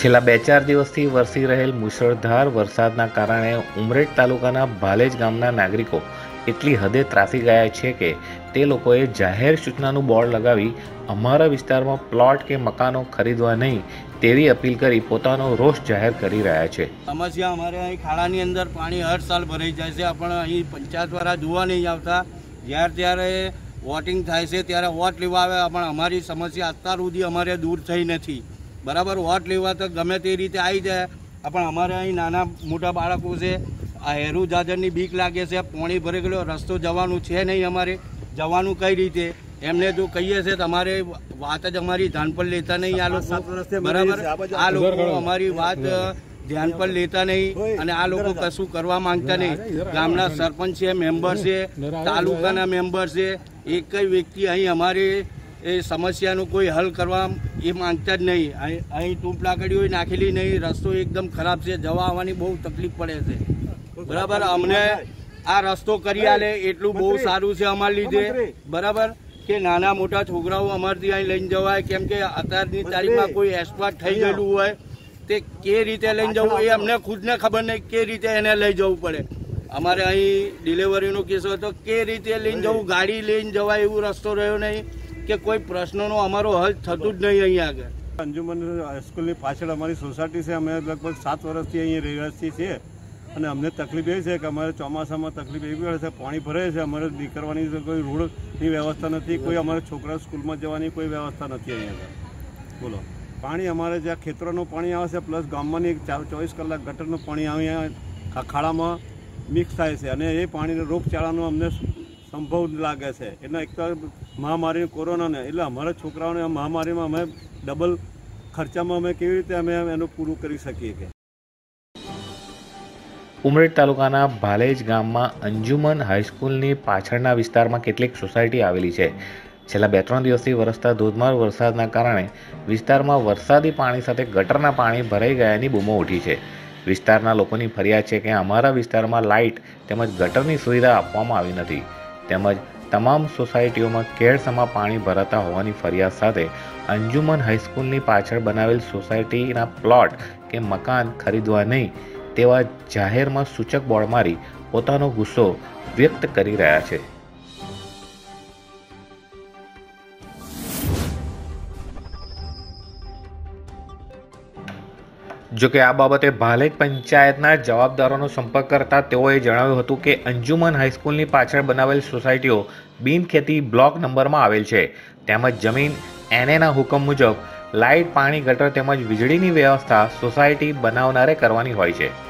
છેલ્લા બે ચાર દિવસથી વરસી રહેલ મુશળધાર વરસાદના કારણે ઉમરેઠ તાલુકાના ભાલેજ ગામના નાગરિકો એટલી હદે ત્રાસી ગયા છે કે તે લોકોએ જાહેર સૂચનાનું બોર્ડ લગાવી અમારા વિસ્તારમાં પ્લોટ કે મકાનો ખરીદવા નહીં તેવી અપીલ કરી પોતાનો રોષ જાહેર કરી રહ્યા છે. સમસ્યા અમારે અહીં ખાડાની અંદર પાણી હર સાલ ભરાઈ જાય છે. પણ અહીં પંચાયત દ્વારા જોવા નહીં આવતા. જ્યારે ત્યારે વોટિંગ થાય છે, ત્યારે વોટ લેવા આવે, પણ અમારી સમસ્યા અત્યાર સુધી અમારે દૂર થઈ નથી. બરાબર વોટ લેવા તો ગમે તે રીતે આવી જાય. પણ અમારે અહીં નાના મોટા બાળકો છે. આ હેરુ જાજરની બીક લાગે છે પોણી ભરી ગયેલો રસ્તો જવાનું છે નહીં અમારે. જવાનું કઈ રીતે? એમને જો કહીએ છે તમારે વાત જ અમારી ધ્યાન પર લેતા નહીં આ લોકો. બરાબર? આ લોકો અમારી વાત ધ્યાન પર લેતા નહીં અને આ લોકો કશું કરવા માંગતા નહીં. ગામના સરપંચ છે મેમ્બર છે તાલુકાના મેમ્બર છે. એક વ્યક્તિ અહીં અમારી એ સમસ્યાનું કોઈ હલ કરવા એ માંગતા જ નહીં. અહીં ટૂંપ લાકડીઓ નાખેલી નહીં. રસ્તો એકદમ ખરાબ છે. જવા આવવાની બહુ તકલીફ પડે છે. બરાબર? અમને આ રસ્તો કરી આલે. એટલું બહુ સારું છે અમારા લીધે. બરાબર? કે નાના મોટા છોકરાઓ અમારથી અહીં લઈને જવાય. કેમ કે અત્યારની તારીખમાં કોઈ એક્સપાર્ટ થઈ ગયેલું હોય તે કે રીતે લઈને જવું એ અમને ખુદને ખબર નહીં કે રીતે એને લઈ જવું પડે. અમારે અહીં ડિલિવરીનો કેસ હોય તો કે રીતે લઈને જવું? ગાડી લઈને જવાય એવું રસ્તો રહ્યો નહીં. કે કોઈ પ્રશ્નનો અમારો હલ થતું જ નહીં અહીંયા આગળ. અંજુમન હાઈસ્કૂલની પાછળ અમારી સોસાયટી છે. અમે લગભગ સાત વર્ષથી અહીં રહેવાસી છીએ. અને અમને તકલીફ એ છે કે અમારે ચોમાસામાં તકલીફ એવી પડે છે, પાણી ભરે છે. અમારે નીકળવાની કોઈ રોડની વ્યવસ્થા નથી. કોઈ અમારે છોકરા સ્કૂલમાં જવાની કોઈ વ્યવસ્થા નથી અહીંયા બોલો. પાણી અમારે જ્યાં ખેતરોનું પાણી આવે છે, પ્લસ ગામમાંની ચોવીસ કલાક ગટરનું પાણી અહીંયા ખાડામાં મિક્સ થાય છે. અને એ પાણીને રોગચાળાનો અમને સંભવ લાગે છે. એટલે એક તો મહામારી કોરોનાને એટલે અમારા છોકરાઓને મહામારીમાં અમે ડબલ ખર્ચામાં અમે કેવી રીતે અમે એનું પૂરું કરી શકીએ કે? ઉમરેઠ તાલુકાના ભાલેજ ગામમાં અંજુમન હાઈસ્કૂલની પાછળના વિસ્તારમાં કેટલીક સોસાયટી આવેલી છે. છેલ્લા બે ત્રણ દિવસથી વરસતા ધોધમાર વરસાદના કારણે વિસ્તારમાં વરસાદી પાણી સાથે ગટરના પાણી ભરાઈ ગયાની બૂમો ઉઠી છે. વિસ્તારના લોકોની ફરિયાદ છે કે અમારા વિસ્તારમાં લાઇટ તેમજ ગટરની સુવિધા આપવામાં આવી નથી. તેમજ તમામ સોસાયટીઓમાં કેળસમા પાણી ભરાતા હોવાની ફરિયાદ સાથે અંજુમન હાઈસ્કૂલની પાછળ બનાવેલ સોસાયટીના પ્લોટ કે મકાન ખરીદવા નહીં તેવા જાહેરમાં સૂચક બોર્ડ મારી પોતાનો ગુસ્સો વ્યક્ત કરી રહ્યા છે. જો કે આ બાબતે ભાલેજ પંચાયતના જવાબદારોનો સંપર્ક કરતા તેઓએ જણાવ્યું હતું કે અંજુમન હાઈસ્કૂલની પાછળ બનાવેલ સોસાયટીઓ બિનખેતી બ્લોક નંબરમાં આવેલ છે. તેમજ જમીન એનએના હુકમ મુજબ લાઇટ, પાણી, ગટર તેમજ વીજળીની વ્યવસ્થા સોસાયટી બનાવનારે કરવાની હોય છે.